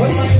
What's up?